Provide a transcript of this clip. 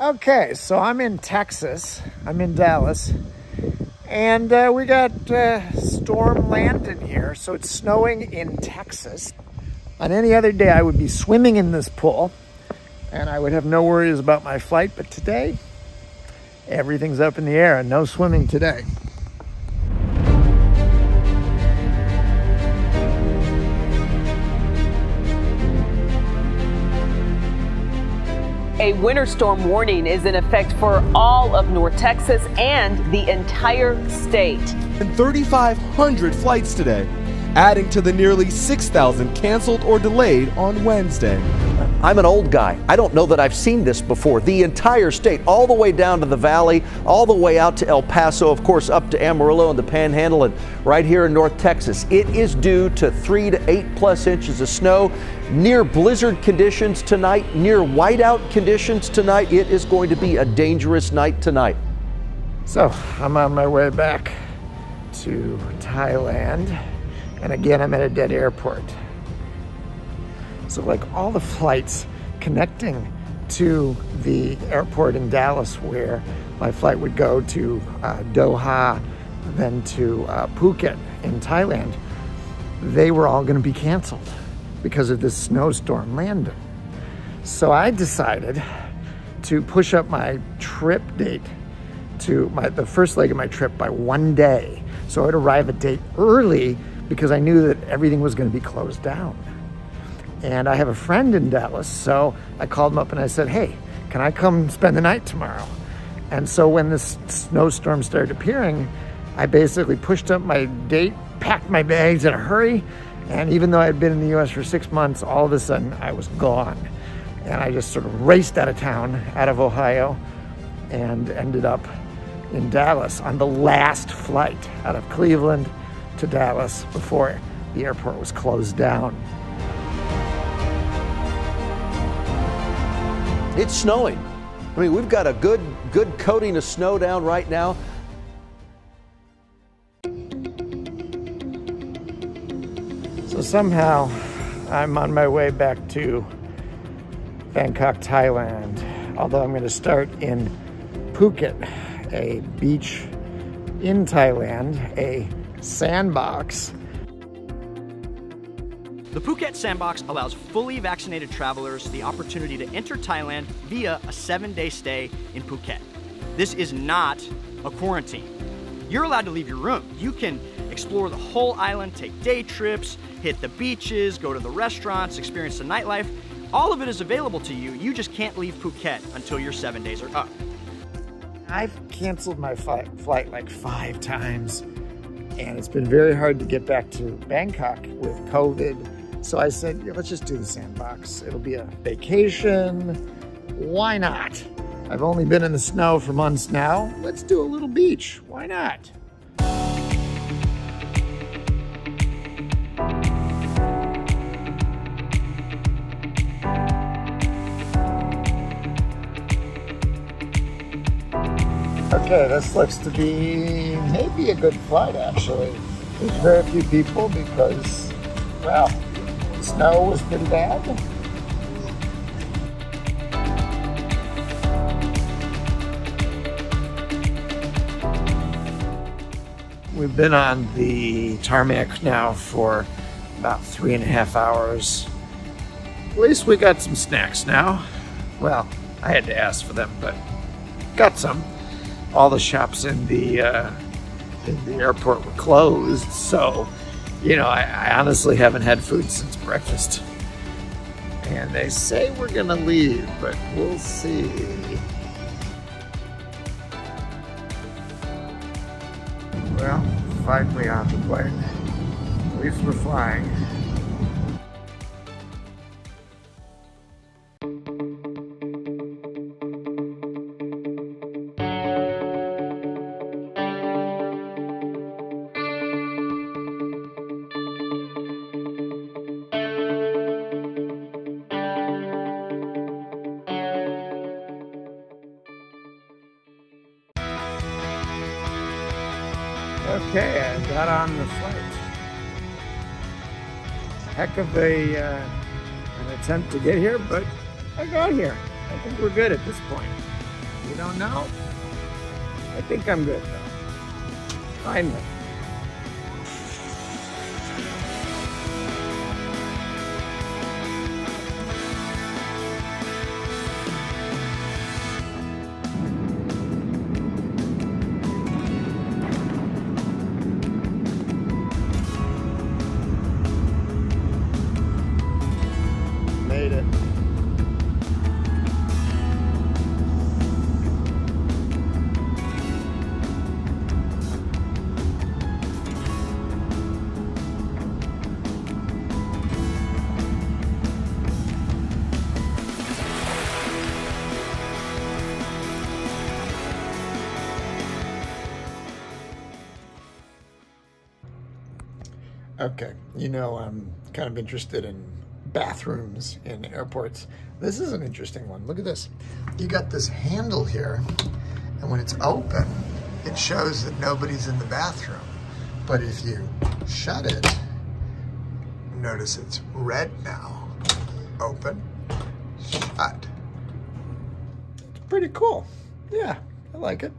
Okay, so I'm in Texas. I'm in Dallas. And uh, we got uh, Storm Landon here. So it's snowing in Texas. On any other day, I would be swimming in this pool and I would have no worries about my flight. But today, everything's up in the air and no swimming today. A winter storm warning is in effect for all of North Texas and the entire state. And 3,500 flights today, adding to the nearly 6,000 canceled or delayed on Wednesday. I'm an old guy. I don't know that I've seen this before. The entire state, all the way down to the valley, all the way out to El Paso, of course, up to Amarillo and the Panhandle, and right here in North Texas. It is due to three to eight plus inches of snow, near blizzard conditions tonight, near whiteout conditions tonight. It is going to be a dangerous night tonight. So I'm on my way back to Thailand, and again, I'm at a dead airport. So like all the flights connecting to the airport in Dallas where my flight would go to uh, Doha, then to uh, Phuket in Thailand, they were all going to be canceled because of this snowstorm Landon. So I decided to push up my trip date to my, the first leg of my trip by one day. So I'd arrive a day early because I knew that everything was going to be closed down. And I have a friend in Dallas, so I called him up and I said, hey, can I come spend the night tomorrow? And so when this snowstorm started appearing, I basically pushed up my date, packed my bags in a hurry, and even though I had been in the US for six months, all of a sudden I was gone. And I just sort of raced out of town, out of Ohio, and ended up in Dallas on the last flight out of Cleveland to Dallas before the airport was closed down. It's snowing. I mean, we've got a good, good coating of snow down right now. So somehow I'm on my way back to Bangkok, Thailand. Although I'm going to start in Phuket, a beach in Thailand, a sandbox the Phuket Sandbox allows fully vaccinated travelers the opportunity to enter Thailand via a seven day stay in Phuket. This is not a quarantine. You're allowed to leave your room. You can explore the whole island, take day trips, hit the beaches, go to the restaurants, experience the nightlife. All of it is available to you. You just can't leave Phuket until your seven days are up. I've canceled my flight like five times, and it's been very hard to get back to Bangkok with COVID so I said, yeah, let's just do the sandbox. It'll be a vacation. Why not? I've only been in the snow for months now. Let's do a little beach. Why not? Okay, this looks to be maybe a good flight actually. There's very few people because, well, snow was pretty bad. We've been on the tarmac now for about three and a half hours. At least we got some snacks now. Well, I had to ask for them, but got some. All the shops in the uh, in the airport were closed, so you know, I, I honestly haven't had food since breakfast. And they say we're gonna leave, but we'll see. Well, finally on the plane. At least we're flying. Okay, I got on the flight. Heck of a uh, an attempt to get here, but I got here. I think we're good at this point. You don't know? I think I'm good though. Finally. Okay, you know I'm kind of interested in bathrooms in airports. This is an interesting one. Look at this. You got this handle here, and when it's open, it shows that nobody's in the bathroom. But if you shut it, notice it's red now. Open, shut. It's pretty cool. Yeah, I like it.